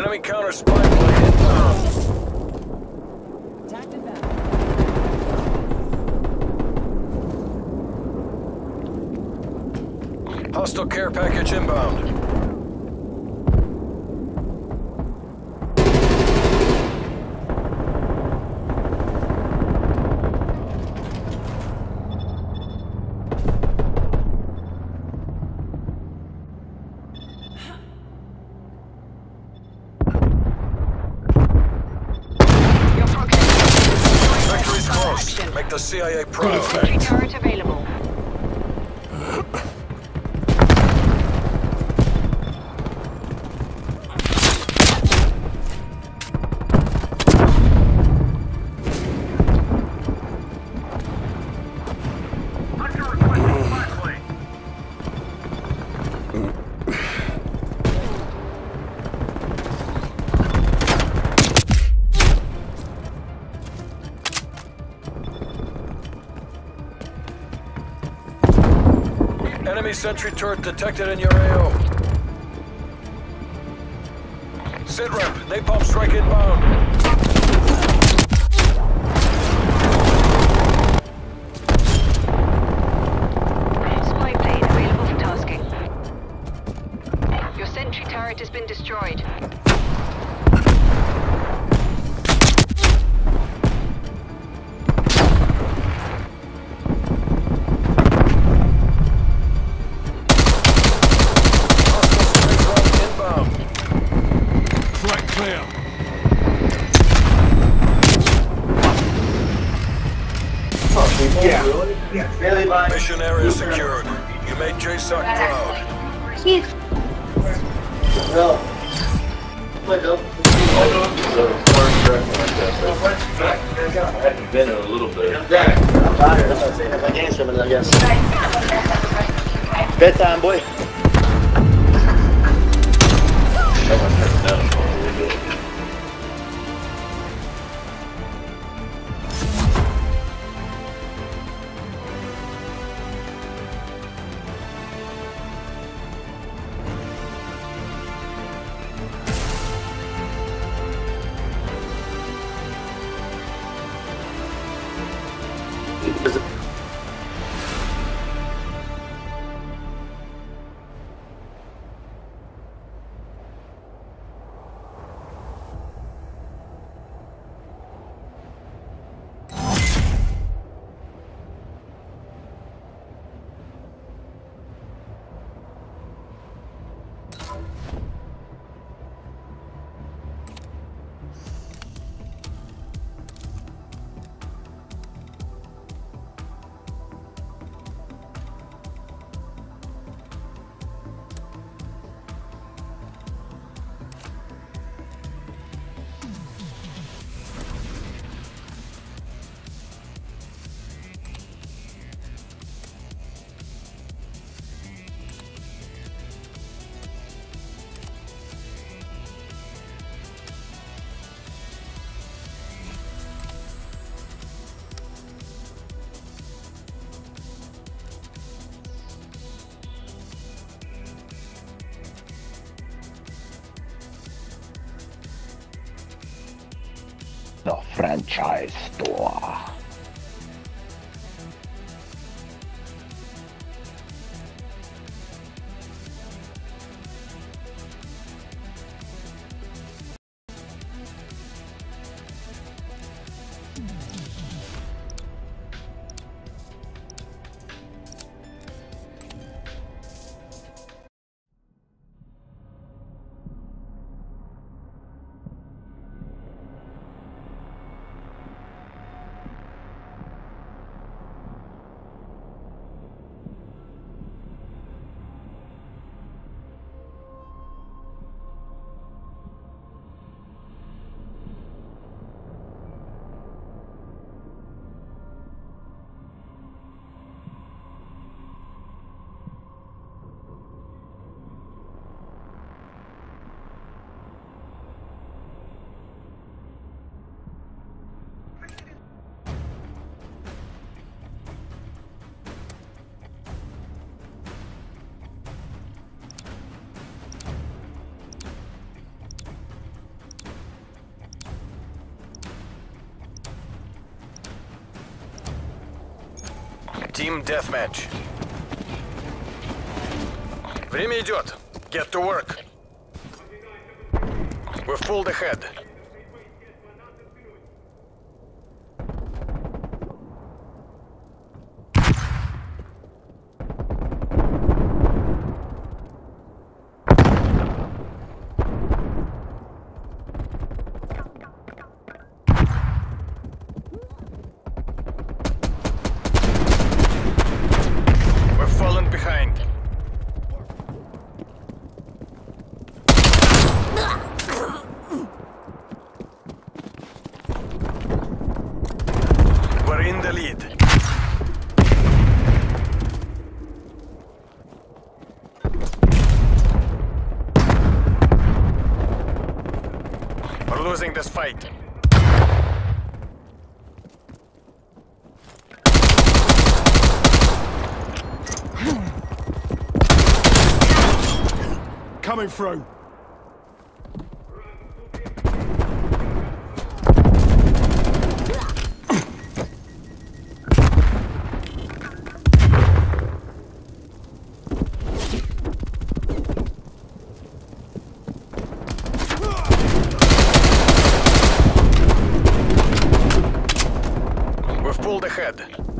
Enemy counter spy plane inbound. Attacked and back. Hostile care package inbound. CIA proud. Sentry turret available. Enemy sentry turret detected in your AO. Sit rep, napalm strike inbound. Mission area secured. You made JSOC proud. No. I hadn't been in a little bit. I'm tired. That's what I'm saying. Like instrument, I guess. Bedtime, boy. That one turned down The franchise store. Team Deathmatch. Время идет. Get to work. We're full ahead. winning this fight. Coming through. Махад.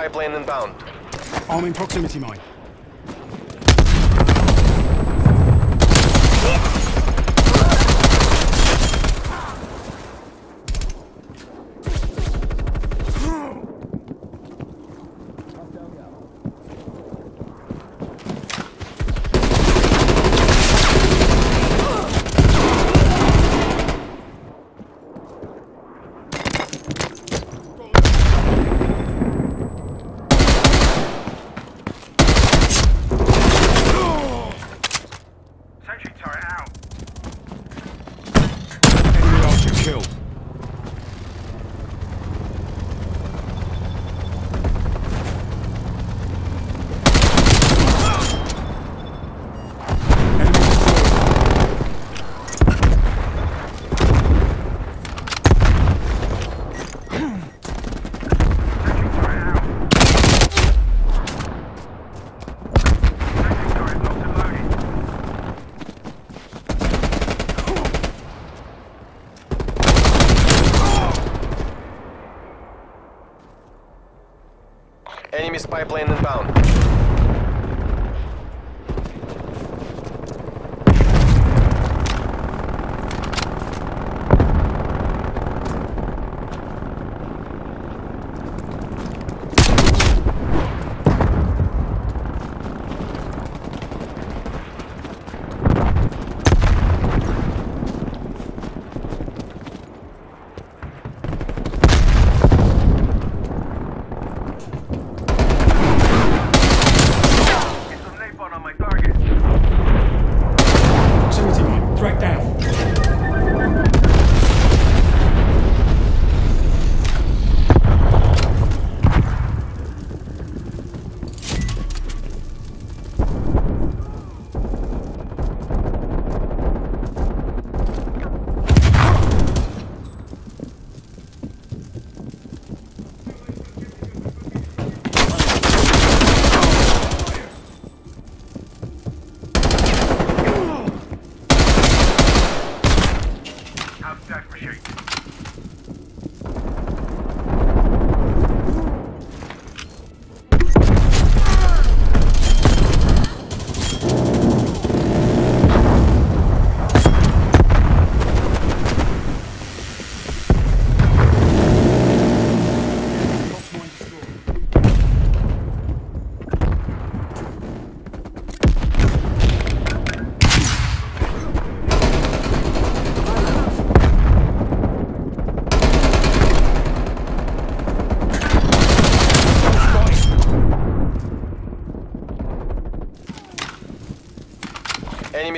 pipeline inbound. Arming proximity mine. Airplane inbound.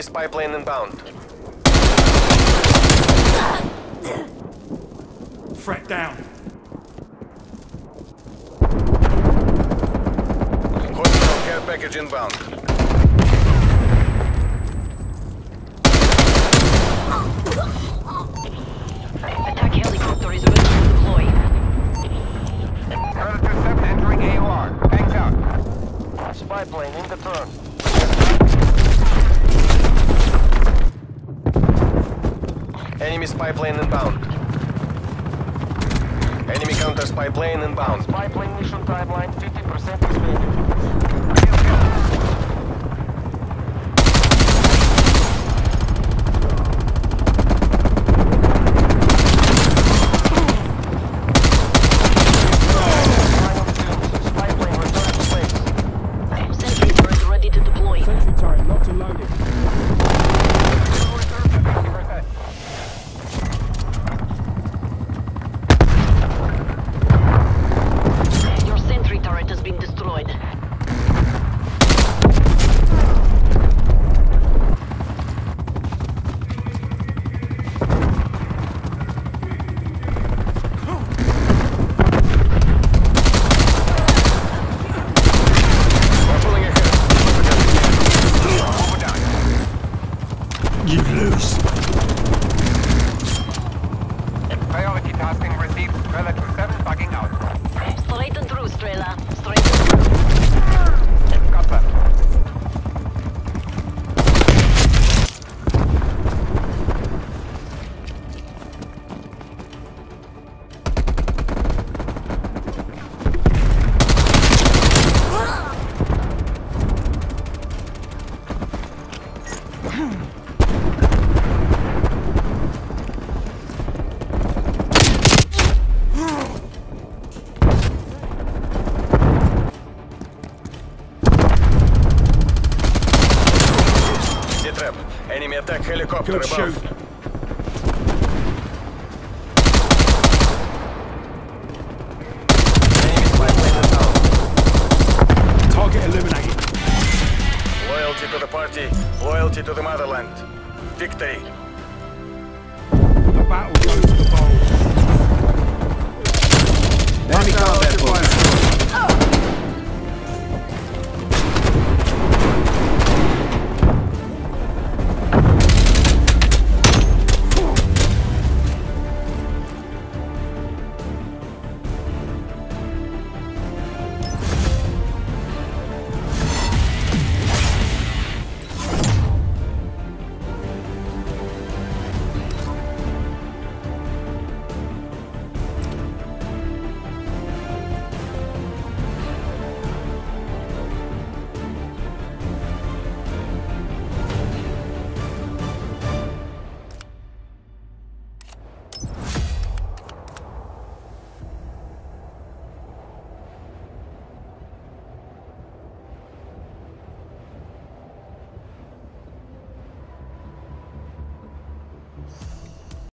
Enemy spy plane inbound. Threat down. Hostile care package inbound. Attack helicopter is ready to deploy. Predator 7 entering AOR. Tanks out. Spy plane in the turn. Enemy spy plane inbound. Enemy counter spy plane inbound. Spy plane mission timeline 50% is enemy attack helicopter Good above. Shoot. Target. Loyalty to the party, loyalty to the motherland. Victory. The battle goes to the